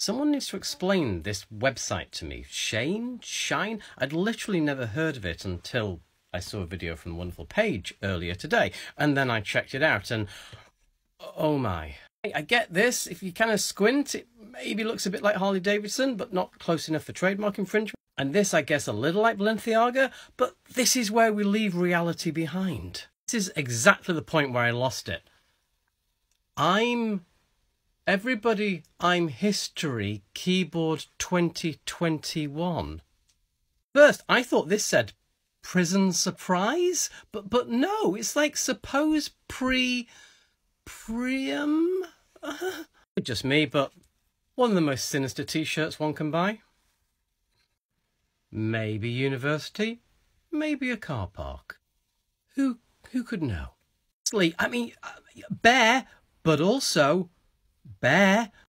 Someone needs to explain this website to me. Shane? Shine? I'd literally never heard of it until I saw a video from the wonderful page earlier today. And then I checked it out and oh my. I get this. If you kind of squint, it maybe looks a bit like Harley Davidson, but not close enough for trademark infringement. And this, I guess, a little like Balenciaga, but this is where we leave reality behind. This is exactly the point where I lost it. I'm everybody, I'm history, keyboard 2021. First, I thought this said prison surprise, but but no, it's like suppose pre Priam. Uh, just me, but one of the most sinister t-shirts one can buy. Maybe university, maybe a car park. Who who could know? I mean, uh, bear, but also bear.